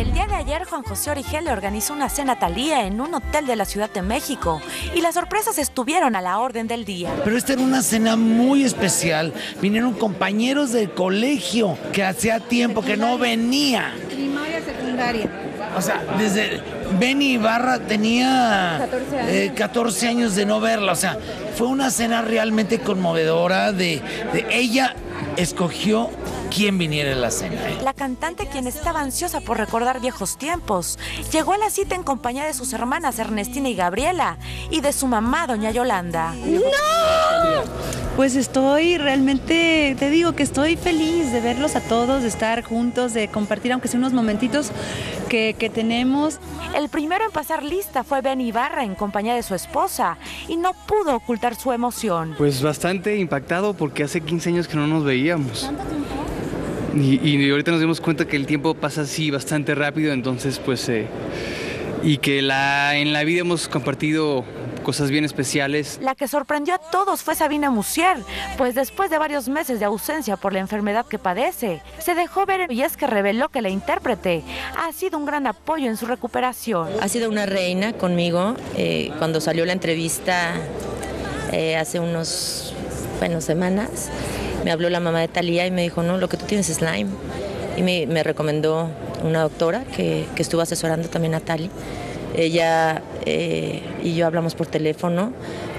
El día de ayer Juan José Origel le organizó una cena Talía en un hotel de la Ciudad de México y las sorpresas estuvieron a la orden del día. Pero esta era una cena muy especial. Vinieron compañeros del colegio que hacía tiempo que no venía. Primaria, secundaria. O sea, desde Benny Ibarra tenía 14 años. eh, 14 años de no verla. O sea, fue una cena realmente conmovedora de, de ella escogió quién viniera en la cena. ¿eh? La cantante, quien estaba ansiosa por recordar viejos tiempos, llegó a la cita en compañía de sus hermanas Ernestina y Gabriela y de su mamá, doña Yolanda. Pues estoy realmente, te digo que estoy feliz de verlos a todos, de estar juntos, de compartir, aunque sea unos momentitos que, que tenemos. El primero en pasar lista fue Ben Ibarra en compañía de su esposa y no pudo ocultar su emoción. Pues bastante impactado porque hace 15 años que no nos veíamos. Y, y ahorita nos dimos cuenta que el tiempo pasa así bastante rápido, entonces pues... eh, y que la, en la vida hemos compartido cosas bien especiales. La que sorprendió a todos fue Sabina Musier, pues después de varios meses de ausencia por la enfermedad que padece, se dejó ver y es que reveló que la intérprete ha sido un gran apoyo en su recuperación. Ha sido una reina conmigo. eh, cuando salió la entrevista eh, hace unos, bueno, semanas, me habló la mamá de Talía y me dijo, no, lo que tú tienes es Lyme. Y me, me recomendó una doctora que, que estuvo asesorando también a Tali. Ella eh, y yo hablamos por teléfono,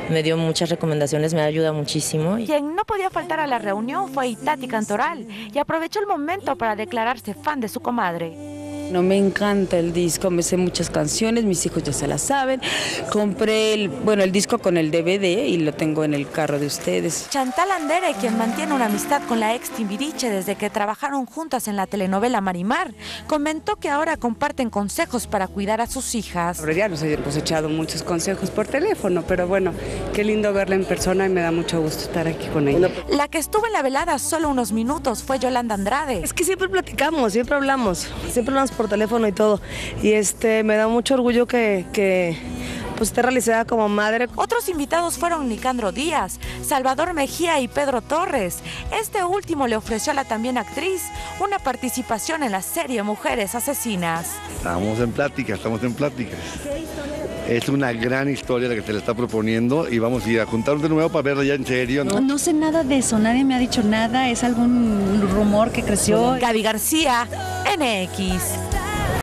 me dio muchas recomendaciones, me ayuda muchísimo. Quien no podía faltar a la reunión fue Itati Cantoral y aprovechó el momento para declararse fan de su comadre. No me encanta el disco, me sé muchas canciones, mis hijos ya se las saben. Compré el, bueno, el disco con el DVD y lo tengo en el carro de ustedes. Chantal Andere, quien mantiene una amistad con la ex Timbiriche desde que trabajaron juntas en la telenovela Marimar, comentó que ahora comparten consejos para cuidar a sus hijas. Ya nos hemos echado muchos consejos por teléfono, pero bueno, qué lindo verla en persona y me da mucho gusto estar aquí con ella. La que estuvo en la velada solo unos minutos fue Yolanda Andrade. Es que siempre platicamos, siempre hablamos, siempre hablamos por teléfono y todo. Y este me da mucho orgullo que, que pues esté realizada como madre. Otros invitados fueron Nicandro Díaz, Salvador Mejía y Pedro Torres. Este último le ofreció a la también actriz una participación en la serie Mujeres Asesinas. Estamos en plática, estamos en plática. Es una gran historia la que se le está proponiendo y vamos a ir a juntarnos de nuevo para verla ya en serio. ¿no? No sé nada de eso, nadie me ha dicho nada, es algún rumor que creció. Gaby García, NX.